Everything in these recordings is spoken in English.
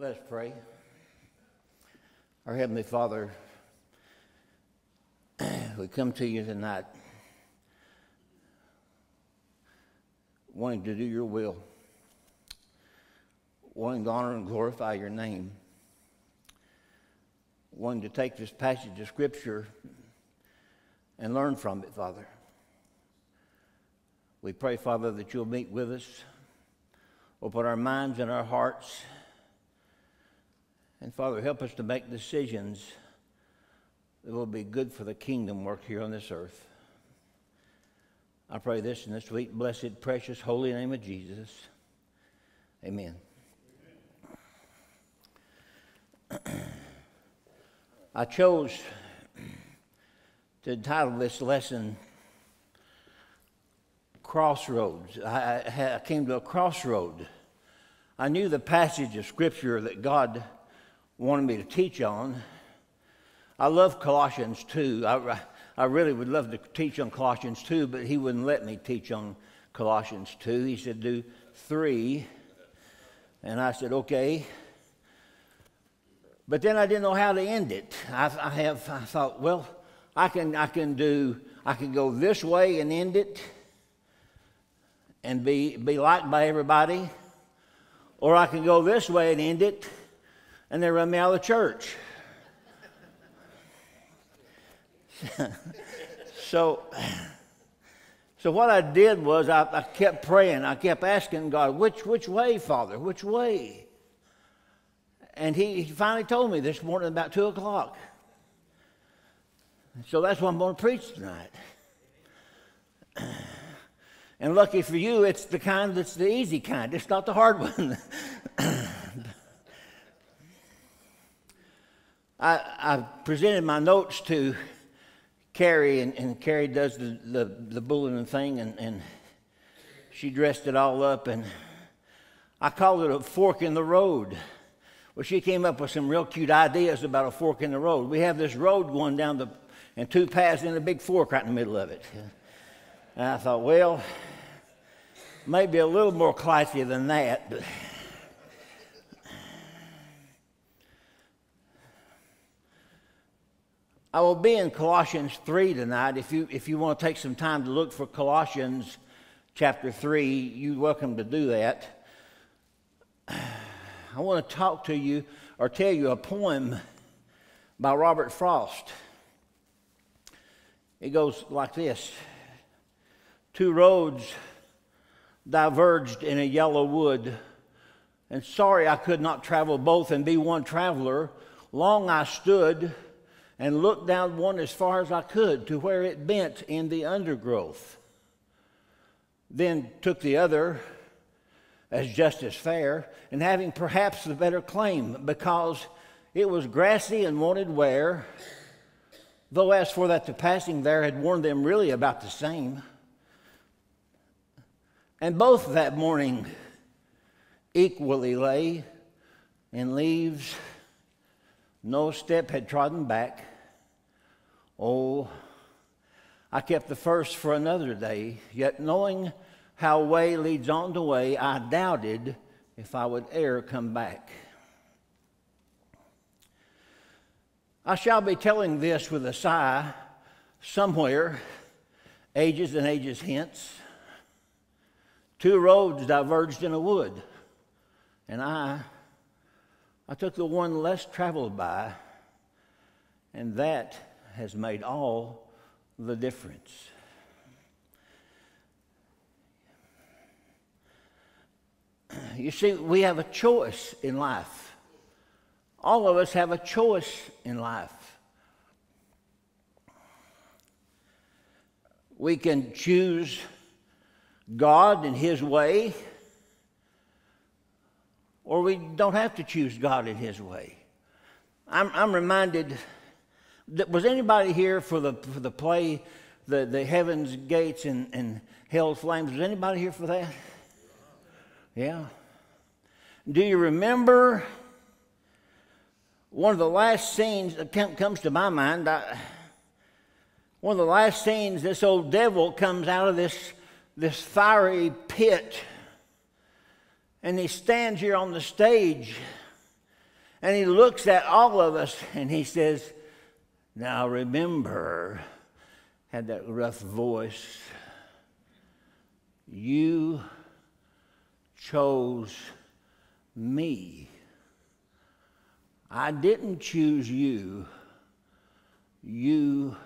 Let us pray. Our Heavenly Father, we come to you tonight wanting to do your will, wanting to honor and glorify your name, wanting to take this passage of Scripture and learn from it, Father. We pray, Father, that you'll meet with us, open our minds and our hearts and Father, help us to make decisions that will be good for the kingdom work here on this earth. I pray this in the sweet, blessed, precious, holy name of Jesus. Amen. I chose to title this lesson Crossroads. I, I came to a crossroad. I knew the passage of Scripture that God wanted me to teach on. I love Colossians 2. I, I really would love to teach on Colossians 2, but he wouldn't let me teach on Colossians 2. He said, do 3. And I said, okay. But then I didn't know how to end it. I, I, have, I thought, well, I can, I can do, I can go this way and end it and be, be liked by everybody, or I can go this way and end it and they run me out of the church. so, so what I did was I, I, kept praying. I kept asking God, which, which way, Father? Which way? And he, he finally told me this morning about 2 o'clock. So that's what I'm going to preach tonight. And lucky for you, it's the kind that's the easy kind. It's not the hard one. I, I presented my notes to Carrie, and, and Carrie does the, the, the bulletin thing, and, and she dressed it all up, and I called it a fork in the road. Well, she came up with some real cute ideas about a fork in the road. We have this road going down the, and two paths and a big fork right in the middle of it. And I thought, well, maybe a little more classy than that, but I will be in Colossians 3 tonight. If you, if you want to take some time to look for Colossians chapter 3, you're welcome to do that. I want to talk to you or tell you a poem by Robert Frost. It goes like this Two roads diverged in a yellow wood, and sorry I could not travel both and be one traveler. Long I stood and looked down one as far as I could to where it bent in the undergrowth. Then took the other as just as fair, and having perhaps the better claim, because it was grassy and wanted wear, though as for that the passing there had worn them really about the same. And both that morning equally lay in leaves, no step had trodden back. Oh, I kept the first for another day, yet knowing how way leads on to way, I doubted if I would e'er come back. I shall be telling this with a sigh somewhere, ages and ages hence. Two roads diverged in a wood, and I, I took the one less traveled by, and that has made all the difference. You see, we have a choice in life. All of us have a choice in life. We can choose God and His way, or we don't have to choose God in His way. I'm, I'm reminded was anybody here for the, for the play, the, the Heaven's Gates and, and Hell's Flames? Was anybody here for that? Yeah. Do you remember one of the last scenes that comes to my mind? I, one of the last scenes, this old devil comes out of this, this fiery pit and he stands here on the stage And he looks at all of us and he says, Now remember, had that rough voice, you chose me. I didn't choose you, you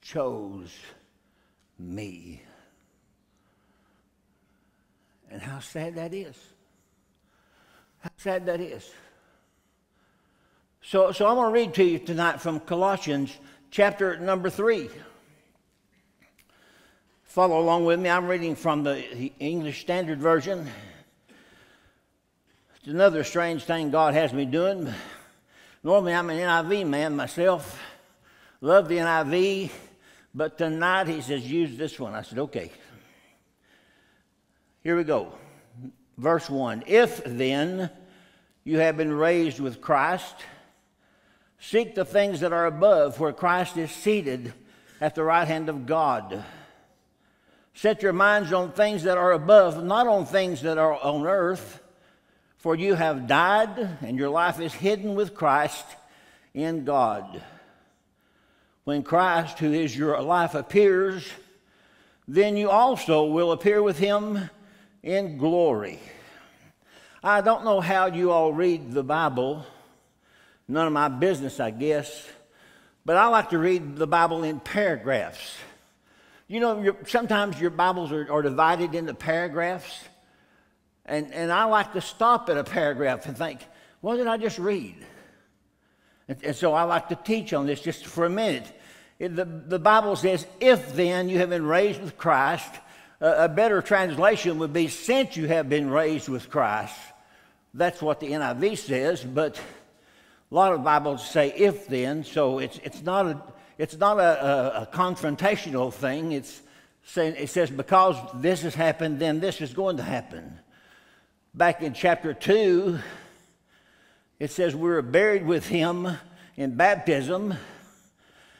chose me. And how sad that is. How sad that is. So, so I'm going to read to you tonight from Colossians chapter number three. Follow along with me. I'm reading from the English Standard Version. It's another strange thing God has me doing. Normally, I'm an NIV man myself. Love the NIV. But tonight, he says, use this one. I said, okay. Here we go. Verse 1 If then you have been raised with Christ, seek the things that are above, where Christ is seated at the right hand of God. Set your minds on things that are above, not on things that are on earth. For you have died, and your life is hidden with Christ in God. When Christ, who is your life, appears, then you also will appear with him in glory. I don't know how you all read the Bible. None of my business, I guess. But I like to read the Bible in paragraphs. You know, sometimes your Bibles are, are, divided into paragraphs. And, and I like to stop at a paragraph and think, what did I just read? And, and so I like to teach on this just for a minute. It, the, the Bible says, if then you have been raised with Christ, a better translation would be, since you have been raised with Christ. That's what the NIV says, but a lot of Bibles say if then, so it's, it's not a it's not a, a, a confrontational thing. It's saying, it says, because this has happened, then this is going to happen. Back in chapter 2, it says, we we're buried with him in baptism,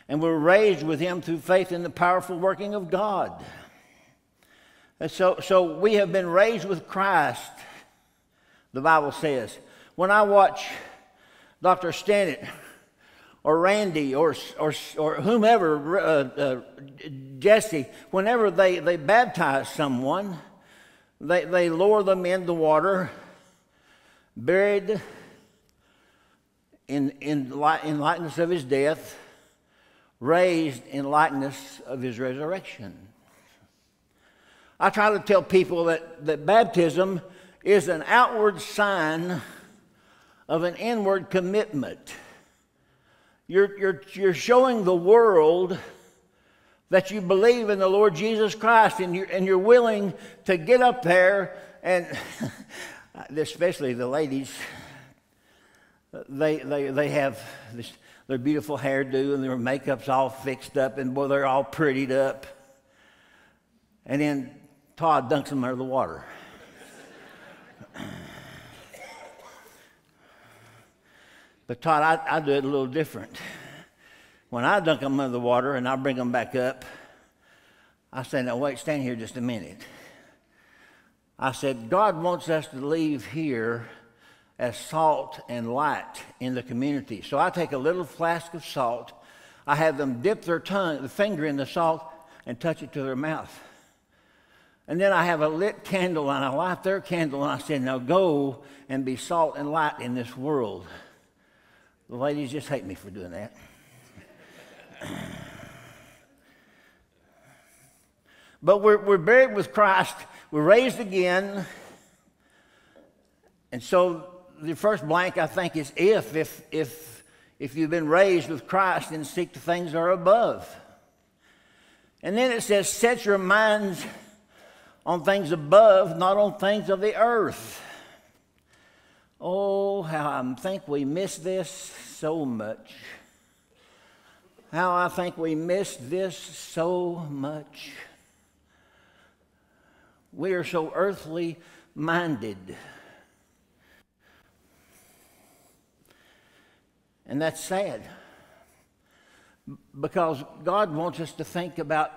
and we're raised with him through faith in the powerful working of God. And so, so we have been raised with Christ, the Bible says. When I watch Dr. Stennett or Randy or, or, or whomever, uh, uh, Jesse, whenever they, they baptize someone, they, they lower them in the water, buried in, in, in likeness of his death, raised in likeness of his resurrection. I try to tell people that, that baptism is an outward sign of an inward commitment. You're, you're, you're showing the world that you believe in the Lord Jesus Christ and you're, and you're willing to get up there and, especially the ladies, they, they, they have this, their beautiful hairdo and their makeup's all fixed up and boy, they're all prettied up. And then Todd dunks them under the water. But Todd, I, I do it a little different. When I dunk them under the water and I bring them back up, I say, now wait, stand here just a minute. I said, God wants us to leave here as salt and light in the community. So I take a little flask of salt, I have them dip their tongue, the finger in the salt, and touch it to their mouth. And then I have a lit candle and I light their candle and I said, now go and be salt and light in this world. The ladies just hate me for doing that. but we're, we're buried with Christ, we're raised again. And so the first blank, I think, is if, if, if, if you've been raised with Christ, then seek the things that are above. And then it says, set your minds on things above, not on things of the earth. Oh, how I think we miss this so much. How I think we miss this so much. We are so earthly minded. And that's sad because God wants us to think about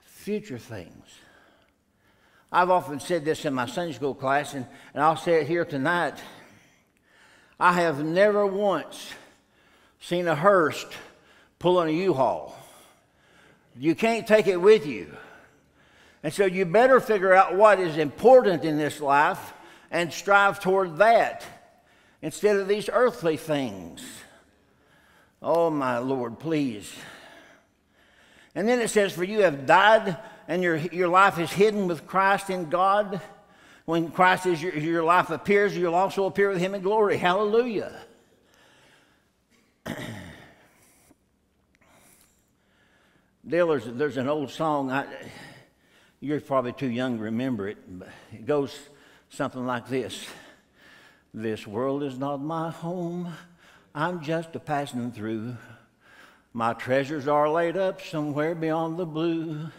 future things. I've often said this in my Sunday school class, and, and I'll say it here tonight. I have never once seen a hearse pulling a U-Haul. You can't take it with you. And so you better figure out what is important in this life and strive toward that instead of these earthly things. Oh, my Lord, please. And then it says, For you have died, and your, your life is hidden with Christ in God. When Christ is your, your life appears, you'll also appear with him in glory. Hallelujah. Dale, there's, there's an old song. I, you're probably too young to remember it, but it goes something like this This world is not my home, I'm just a passing through. My treasures are laid up somewhere beyond the blue.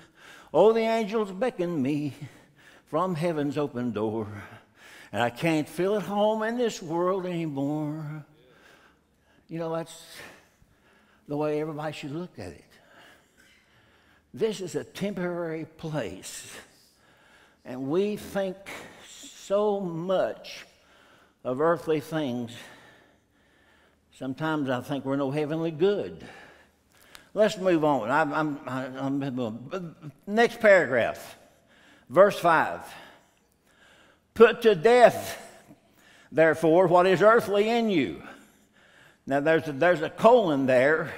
Oh, the angels beckon me from heaven's open door, and I can't feel at home in this world anymore. You know, that's the way everybody should look at it. This is a temporary place. And we think so much of earthly things. Sometimes I think we're no heavenly good. Let's move on. I'm, I'm, I'm, next paragraph, verse 5. Put to death, therefore, what is earthly in you. Now, there's a, there's a colon there,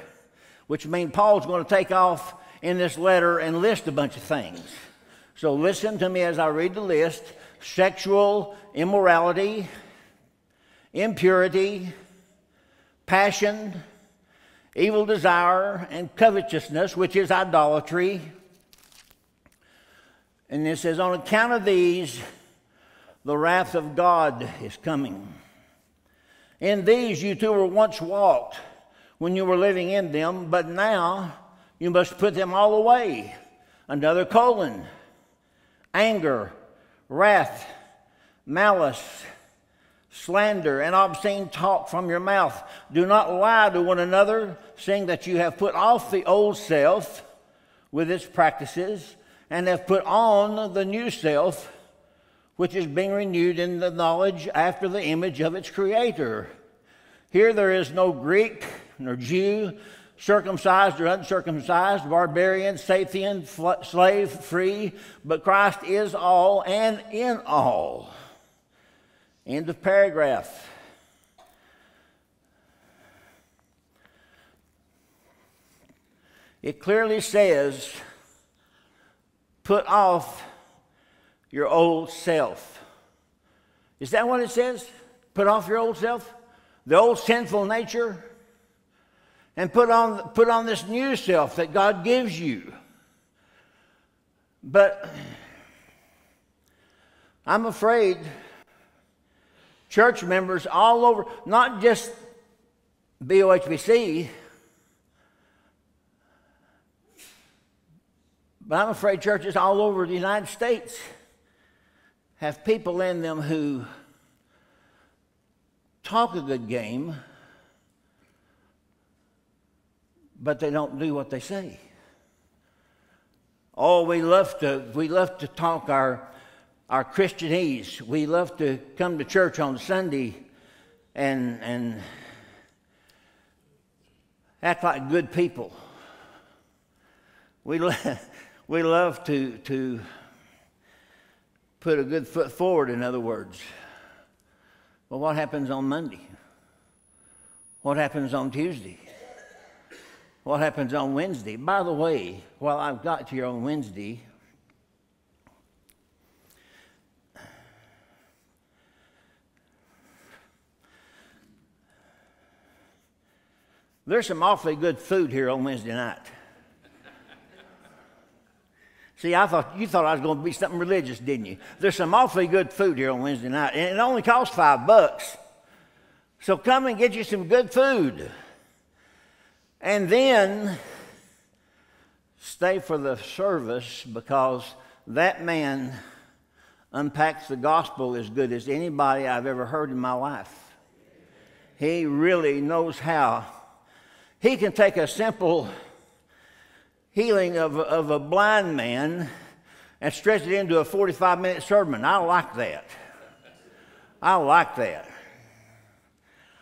which means Paul's going to take off in this letter and list a bunch of things. So listen to me as I read the list sexual immorality, impurity, passion, evil desire, and covetousness, which is idolatry. And it says, On account of these, the wrath of God is coming. In these you too were once walked when you were living in them, but now you must put them all away. Another colon anger, wrath, malice, slander, and obscene talk from your mouth. Do not lie to one another, saying that you have put off the old self with its practices and have put on the new self, which is being renewed in the knowledge after the image of its creator. Here there is no Greek nor Jew circumcised or uncircumcised, barbarian, Scythian, slave, free, but Christ is all and in all. End of paragraph. It clearly says, put off your old self. Is that what it says? Put off your old self? The old sinful nature? and put on, put on this new self that God gives you. But I'm afraid church members all over, not just BOHBC, but I'm afraid churches all over the United States have people in them who talk a good game but they don't do what they say. Oh, we love to, we love to talk our, our Christianese. We love to come to church on Sunday and, and act like good people. We, lo- we love to, to put a good foot forward, in other words. Well, what happens on Monday? What happens on Tuesday? what happens on Wednesday. By the way, while I've got here on Wednesday, there's some awfully good food here on Wednesday night. See, I thought you thought I was going to be something religious, didn't you? There's some awfully good food here on Wednesday night, and it only costs five bucks. So come and get you some good food. And then stay for the service because that man unpacks the gospel as good as anybody I've ever heard in my life. He really knows how. He can take a simple healing of, of a blind man and stretch it into a 45 minute sermon. I like that. I like that.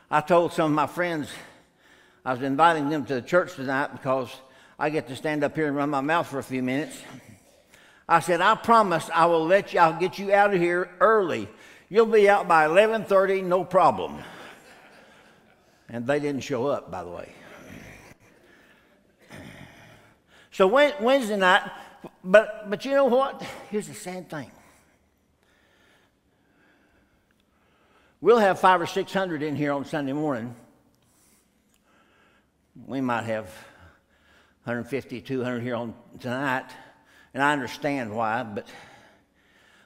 I told some of my friends I was inviting them to the church tonight because I get to stand up here and run my mouth for a few minutes. I said, I promise I will let you, I'll get you out of here early. You'll be out by 11:30, no problem. And they didn't show up, by the way. So Wednesday night, but but you know what? Here's the sad thing. We'll have five or six hundred in here on Sunday morning. We might have 150, 200 here on tonight, and I understand why, but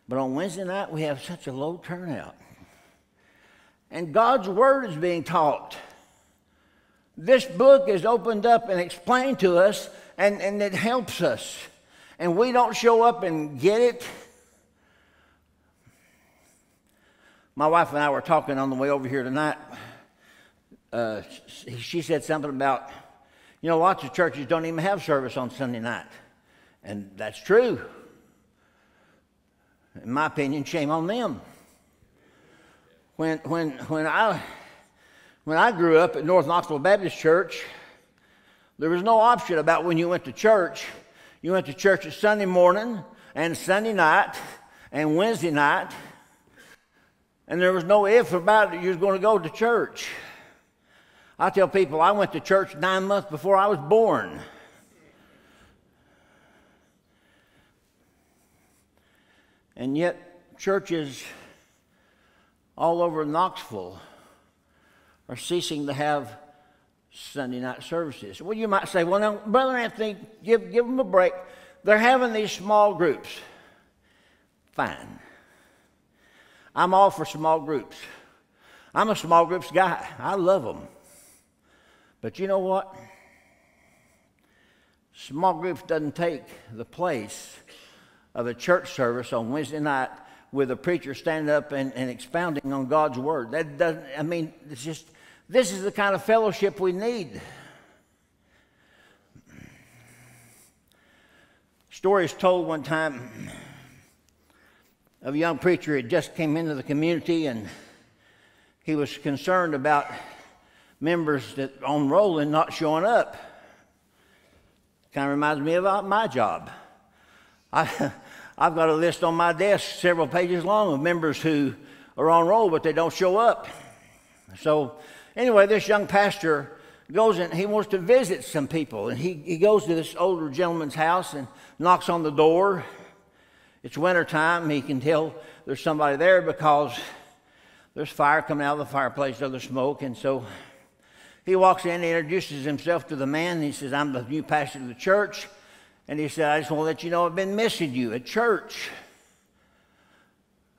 but on Wednesday night we have such a low turnout. And God's word is being taught. This book is opened up and explained to us, and, and it helps us. And we don't show up and get it. My wife and I were talking on the way over here tonight. Uh, she said something about, you know, lots of churches don't even have service on Sunday night. And that's true. In my opinion, shame on them. When, when, when, I, when I grew up at North Knoxville Baptist Church, there was no option about when you went to church. You went to church at Sunday morning and Sunday night and Wednesday night and there was no if about it, you was going to go to church. I tell people I went to church nine months before I was born. And yet, churches all over Knoxville are ceasing to have Sunday night services. Well, you might say, well, now, Brother Anthony, give, give them a break. They're having these small groups. Fine. I'm all for small groups. I'm a small groups guy. I love them. But you know what? Small groups doesn't take the place of a church service on Wednesday night with a preacher standing up and, and expounding on God's word. That doesn't, I mean, it's just, this is the kind of fellowship we need. Story is told one time of a young preacher had just came into the community and he was concerned about members that on rolling not showing up. Kind of reminds me of my job. I, I've got a list on my desk several pages long of members who are on roll but they don't show up. So anyway, this young pastor goes and he wants to visit some people and he, he goes to this older gentleman's house and knocks on the door it's wintertime. He can tell there's somebody there because there's fire coming out of the fireplace, other smoke. And so he walks in, introduces himself to the man. And he says, I'm the new pastor of the church. And he said, I just want to let you know I've been missing you at church.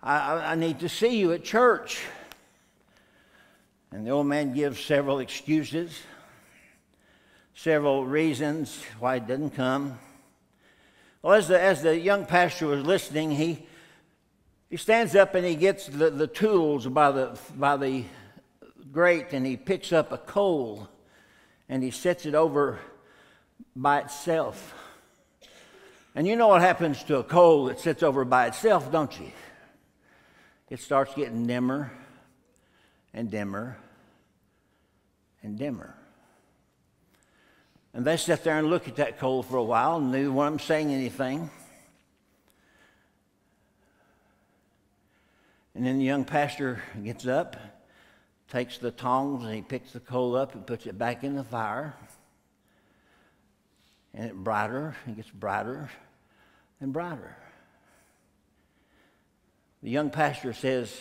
I, I need to see you at church. And the old man gives several excuses, several reasons why he didn't come. Well, as the, as the young pastor was listening, he, he stands up and he gets the, the tools by the, by the grate and he picks up a coal and he sets it over by itself. And you know what happens to a coal that sits over by itself, don't you? It starts getting dimmer and dimmer and dimmer. And they sat there and looked at that coal for a while and neither one of them saying anything. And then the young pastor gets up, takes the tongs, and he picks the coal up and puts it back in the fire. And it brighter, it gets brighter and brighter. The young pastor says,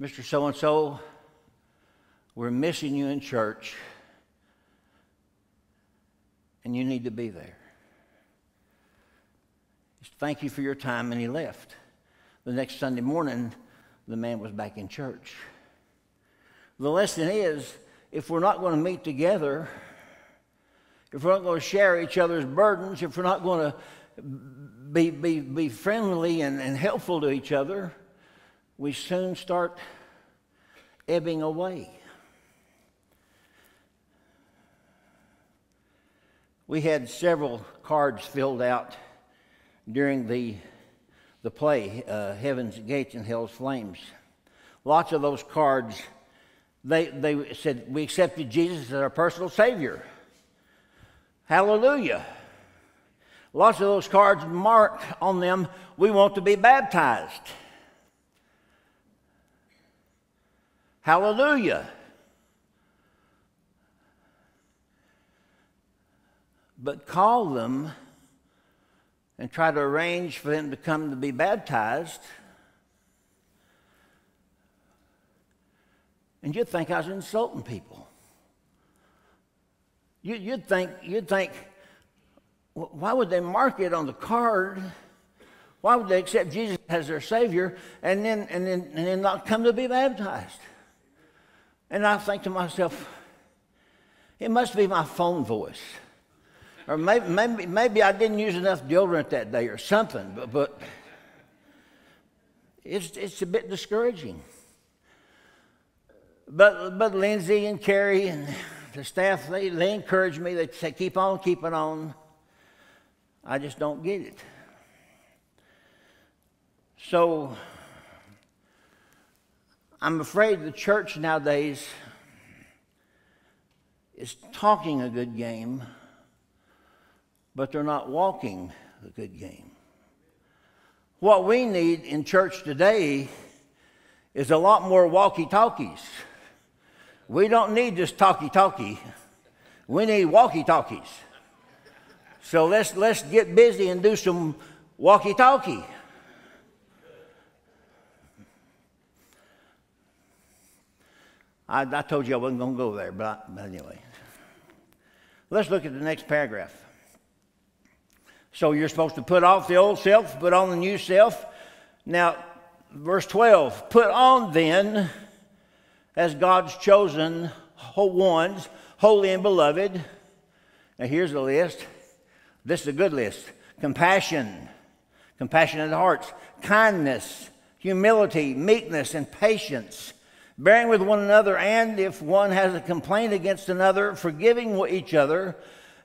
Mr. So and so, we're missing you in church and you need to be there. Thank you for your time, and he left. The next Sunday morning, the man was back in church. The lesson is if we're not going to meet together, if we're not going to share each other's burdens, if we're not going to be, be, be friendly and, and helpful to each other, we soon start ebbing away. We had several cards filled out during the, the play, uh, Heaven's Gates and Hell's Flames. Lots of those cards they, they said, We accepted Jesus as our personal Savior. Hallelujah. Lots of those cards marked on them, we want to be baptized. Hallelujah. But call them and try to arrange for them to come to be baptized. And you'd think I was insulting people. You, would think, you'd think, why would they mark it on the card? Why would they accept Jesus as their Savior and then, and then, and then not come to be baptized? And I think to myself, it must be my phone voice. Or maybe, maybe, maybe I didn't use enough deodorant that day or something, but, but it's, it's a bit discouraging. But, but Lindsay and Carrie and the staff, they, they encourage me. They say, keep on keeping on. I just don't get it. So I'm afraid the church nowadays is talking a good game, but they're not walking a good game. What we need in church today is a lot more walkie talkies. We don't need just talkie talkie, we need walkie talkies. So let's, let's get busy and do some walkie talkie. I, I told you I wasn't going to go there, but, but anyway. Let's look at the next paragraph. So you're supposed to put off the old self, put on the new self. Now, verse 12 put on then as God's chosen ones, holy and beloved. Now, here's the list. This is a good list compassion, compassionate hearts, kindness, humility, meekness, and patience bearing with one another, and if one has a complaint against another, forgiving each other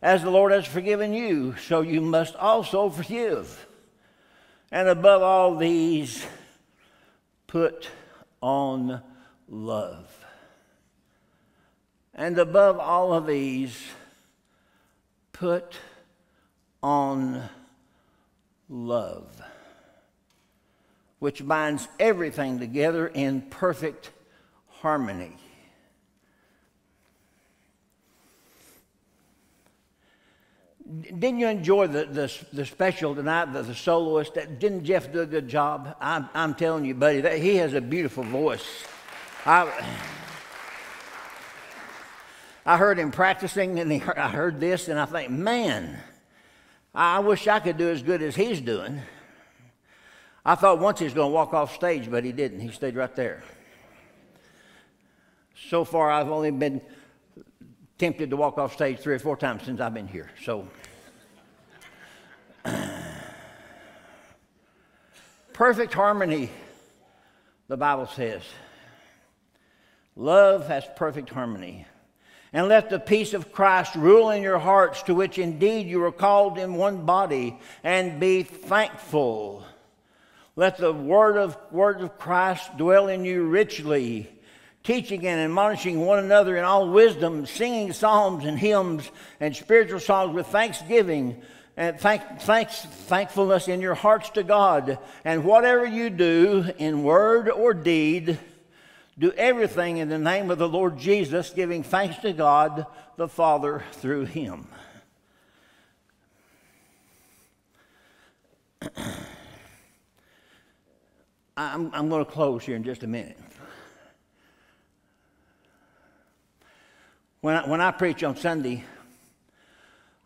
as the Lord has forgiven you, so you must also forgive. And above all these, put on love. And above all of these, put on love, which binds everything together in perfect harmony. Didn't you enjoy the, the, the special tonight, the, the soloist? Didn't Jeff do a good job? I'm, I'm telling you, buddy, that he has a beautiful voice. I, I heard him practicing, and he, I heard this, and I think, man, I wish I could do as good as he's doing. I thought once he was going to walk off stage, but he didn't. He stayed right there. So far, I've only been tempted to walk off stage three or four times since I've been here. So, perfect harmony, the Bible says. Love has perfect harmony. And let the peace of Christ rule in your hearts, to which indeed you are called in one body, and be thankful. Let the word of, word of Christ dwell in you richly teaching and admonishing one another in all wisdom, singing psalms and hymns and spiritual songs with thanksgiving and thank, thanks, thankfulness in your hearts to God. And whatever you do in word or deed, do everything in the name of the Lord Jesus, giving thanks to God the Father through him. I'm, I'm going to close here in just a minute. When I, when I preach on Sunday,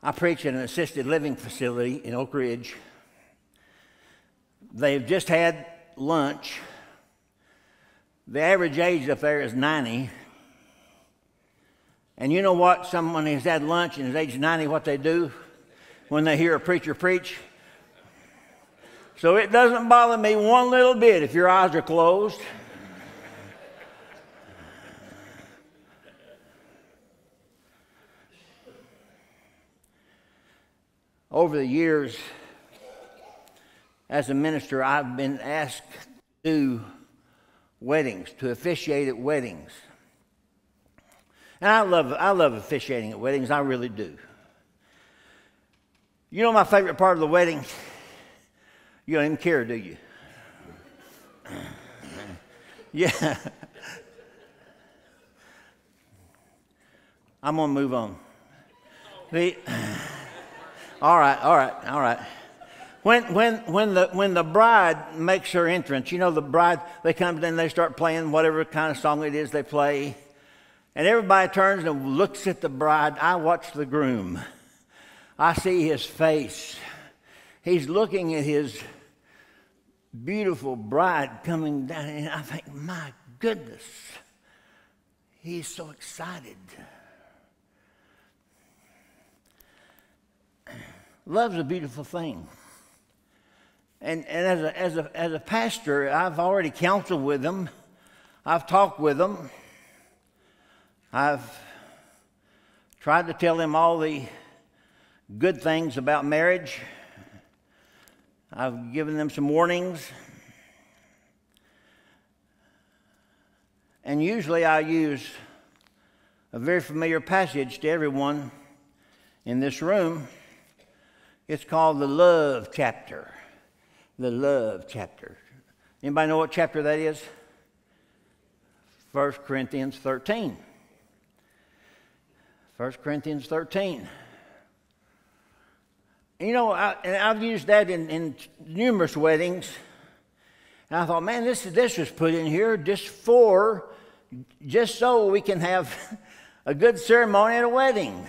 I preach in an assisted living facility in Oak Ridge. They've just had lunch. The average age up there is 90. And you know what? Someone has had lunch and is age 90, what they do when they hear a preacher preach? So it doesn't bother me one little bit if your eyes are closed. Over the years, as a minister, I've been asked to do weddings, to officiate at weddings. And I love, I love officiating at weddings, I really do. You know my favorite part of the wedding? You don't even care, do you? yeah. I'm going to move on. The, all right, all right, all right. When, when, when, the, when the bride makes her entrance, you know, the bride, they come in, they start playing whatever kind of song it is they play. And everybody turns and looks at the bride. I watch the groom. I see his face. He's looking at his beautiful bride coming down, and I think, my goodness, he's so excited. Love's a beautiful thing. And, and as, a, as, a, as a pastor, I've already counseled with them, I've talked with them, I've tried to tell them all the good things about marriage. I've given them some warnings. And usually I use a very familiar passage to everyone in this room. It's called the love chapter. The love chapter. Anybody know what chapter that is? 1 Corinthians 13. 1 Corinthians 13. You know, I, and I've used that in, in numerous weddings. And I thought, man, this, this was put in here just for, just so we can have a good ceremony at a wedding.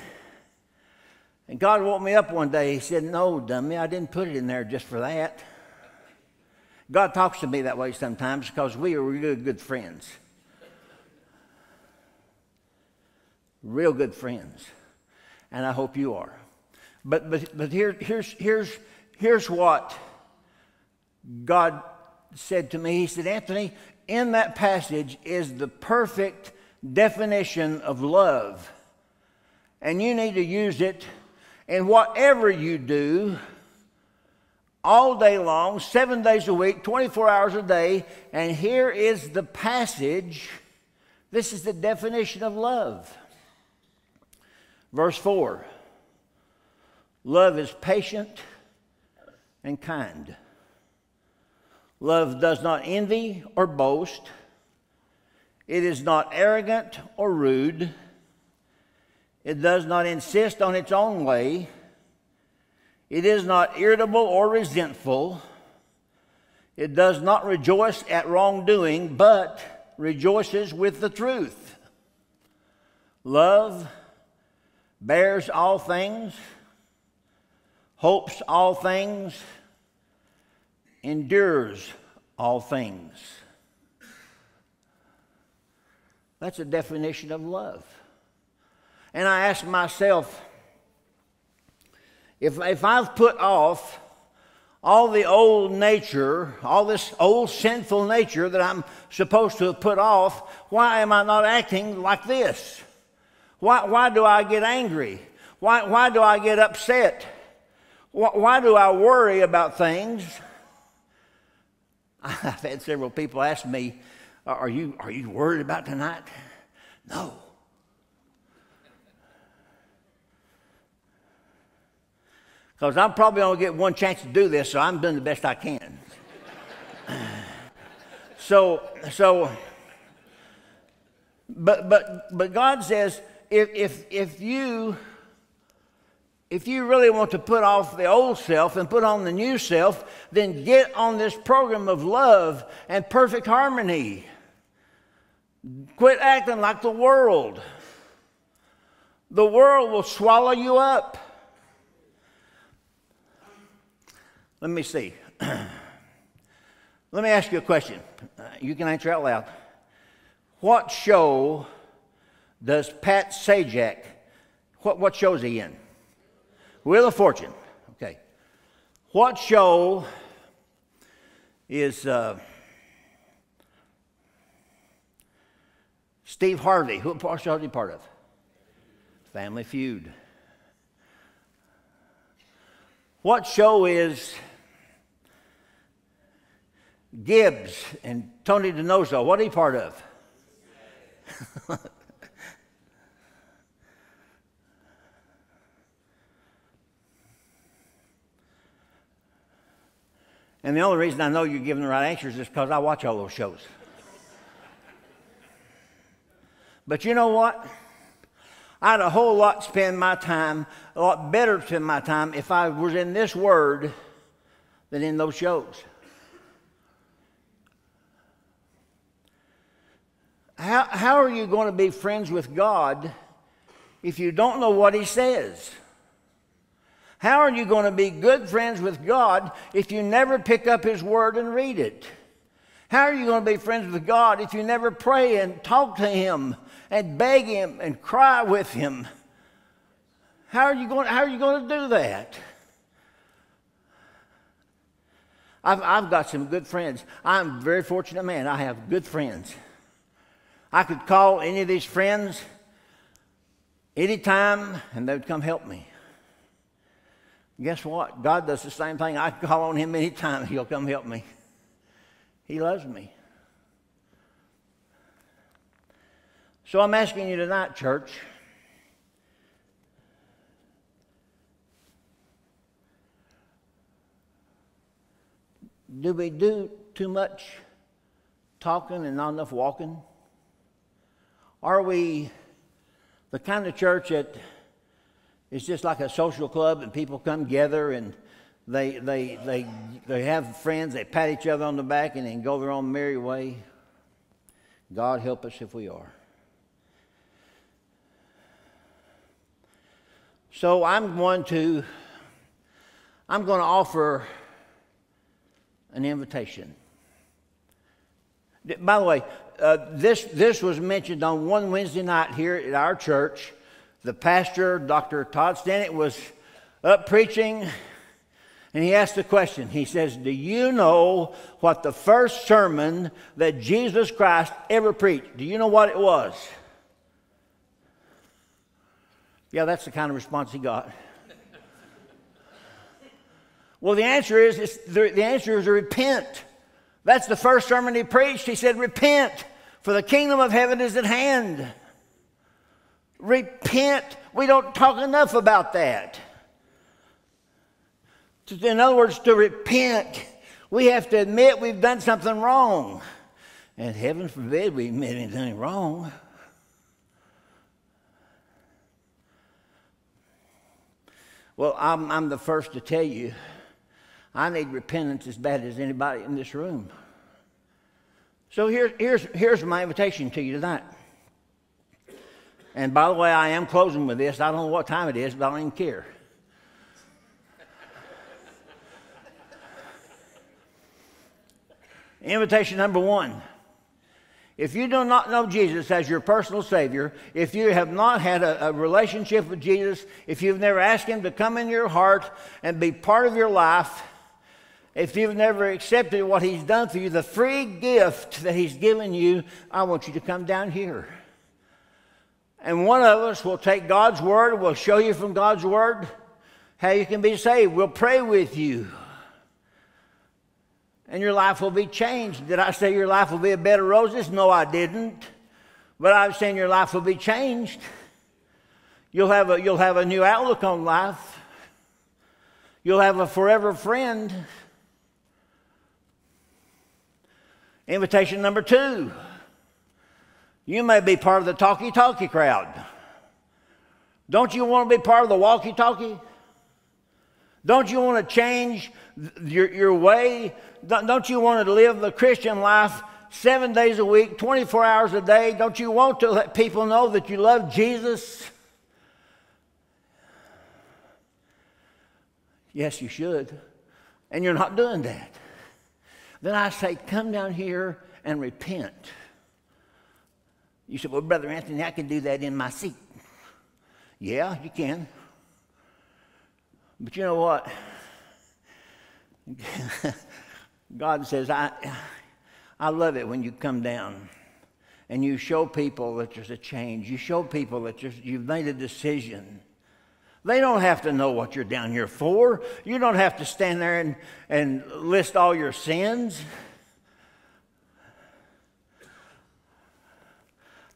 And God woke me up one day. He said, No, dummy, I didn't put it in there just for that. God talks to me that way sometimes because we are real good friends. Real good friends. And I hope you are. But, but, but here, here's, here's, here's what God said to me. He said, Anthony, in that passage is the perfect definition of love. And you need to use it in whatever you do all day long, seven days a week, 24 hours a day. And here is the passage. This is the definition of love. Verse 4 Love is patient and kind. Love does not envy or boast. It is not arrogant or rude. It does not insist on its own way. It is not irritable or resentful. It does not rejoice at wrongdoing, but rejoices with the truth. Love bears all things, hopes all things, endures all things. That's a definition of love. And I ask myself if, if I've put off all the old nature, all this old sinful nature that I'm supposed to have put off, why am I not acting like this? Why, why do I get angry? Why, why do I get upset? Why, why do I worry about things? I've had several people ask me, Are you, are you worried about tonight? No. Because I'm probably only get one chance to do this, so I'm doing the best I can. so, so, but but but God says if if if you if you really want to put off the old self and put on the new self, then get on this program of love and perfect harmony. Quit acting like the world. The world will swallow you up. Let me see. Let me ask you a question. Uh, you can answer out loud. What show does Pat Sajak, what, what show is he in? Wheel of Fortune. Okay. What show is uh, Steve Harvey? Who show is he part of? Family Feud. What show is Gibbs and Tony DiNozzo, what are you part of? and the only reason I know you're giving the right answers is because I watch all those shows. but you know what? I'd a whole lot spend my time, a lot better spend my time if I was in this word than in those shows. How, how are you going to be friends with God if you don't know what He says? How are you going to be good friends with God if you never pick up His Word and read it? How are you going to be friends with God if you never pray and talk to Him and beg Him and cry with Him? How are you going, how are you going to do that? I've, I've got some good friends. I'm a very fortunate man. I have good friends. I could call any of these friends anytime and they would come help me. Guess what? God does the same thing. I can call on Him anytime, He'll come help me. He loves me. So I'm asking you tonight, church. Do we do too much talking and not enough walking? Are we the kind of church that is just like a social club and people come together and they, they, they, they have friends, they pat each other on the back and then go their own merry way? God help us if we are. So I'm going to I'm going to offer an invitation. By the way, uh, this, this was mentioned on one Wednesday night here at our church. The pastor, Dr. Todd Stennett, was up preaching, and he asked the question. He says, Do you know what the first sermon that Jesus Christ ever preached? Do you know what it was? Yeah, that's the kind of response he got. well, the answer is the, the answer is repent. That's the first sermon he preached. He said, Repent, for the kingdom of heaven is at hand. Repent. We don't talk enough about that. In other words, to repent, we have to admit we've done something wrong. And heaven forbid we admit anything wrong. Well, I'm, I'm the first to tell you I need repentance as bad as anybody in this room. So here, here's, here's my invitation to you tonight. And by the way, I am closing with this. I don't know what time it is, but I don't even care. Invitation number one. If you do not know Jesus as your personal Savior, if you have not had a, a, relationship with Jesus, if you've never asked Him to come in your heart and be part of your life, if you've never accepted what He's done for you, the free gift that He's given you, I want you to come down here. And one of us will take God's Word, we'll show you from God's Word how you can be saved. We'll pray with you. And your life will be changed. Did I say your life will be a bed of roses? No, I didn't. But I was saying your life will be changed. You'll have a, you'll have a new outlook on life. You'll have a forever friend. Invitation number two you may be part of the talkie talkie crowd. Don't you want to be part of the walkie talkie? Don't you want to change your, your way? Don't you want to live the Christian life seven days a week, 24 hours a day? Don't you want to let people know that you love Jesus? Yes, you should. And you're not doing that then I say, come down here and repent. You said, well, Brother Anthony, I can do that in my seat. Yeah, you can. But you know what? God says, I, I love it when you come down and you show people that there's a change. You show people that you've made a decision. They don't have to know what you're down here for. You don't have to stand there and, and list all your sins.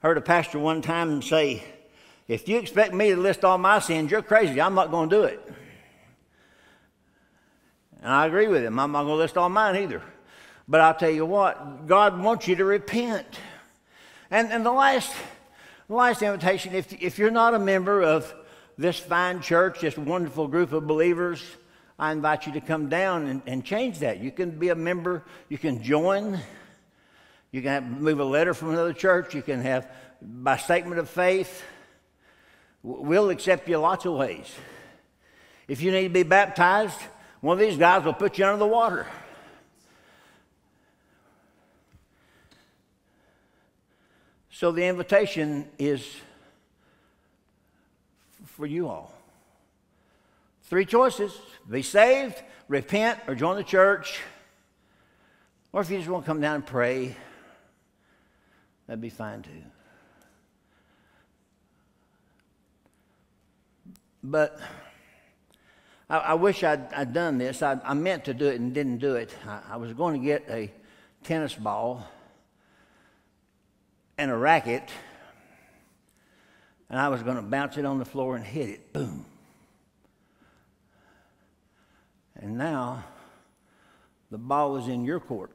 Heard a pastor one time say, If you expect me to list all my sins, you're crazy. I'm not going to do it. And I agree with him. I'm not going to list all mine either. But I'll tell you what, God wants you to repent. And, and the, last, the last invitation if, if you're not a member of this fine church, this wonderful group of believers, I invite you to come down and, and change that. You can be a member, you can join, you can have, move a letter from another church, you can have by statement of faith. We'll accept you lots of ways. If you need to be baptized, one of these guys will put you under the water. So the invitation is for you all. Three choices be saved, repent, or join the church. Or if you just want to come down and pray, that'd be fine too. But I, I wish I'd, I'd, done this. I, I, meant to do it and didn't do it. I, I was going to get a tennis ball and a racket, and I was going to bounce it on the floor and hit it. Boom. And now the ball is in your court.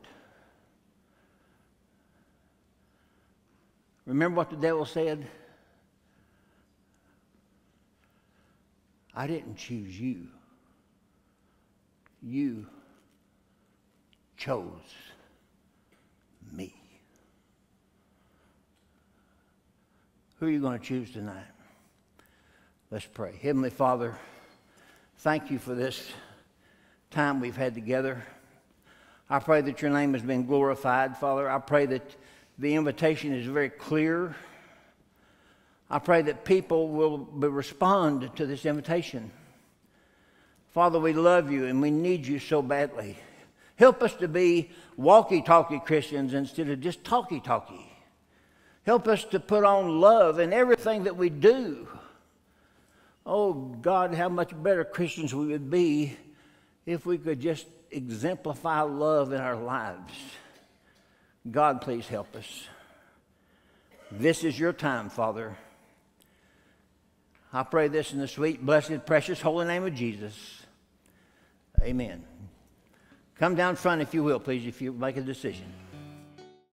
Remember what the devil said? I didn't choose you. You chose me. Who are you going to choose tonight? Let's pray. Heavenly Father, thank you for this time we've had together. I pray that your name has been glorified, Father. I pray that the invitation is very clear. I pray that people will respond to this invitation. Father, we love you and we need you so badly. Help us to be walkie talkie Christians instead of just talkie talkie. Help us to put on love in everything that we do. Oh, God, how much better Christians we would be if we could just exemplify love in our lives. God, please help us. This is your time, Father. I pray this in the sweet, blessed, precious, holy name of Jesus. Amen. Come down front if you will, please, if you make a decision.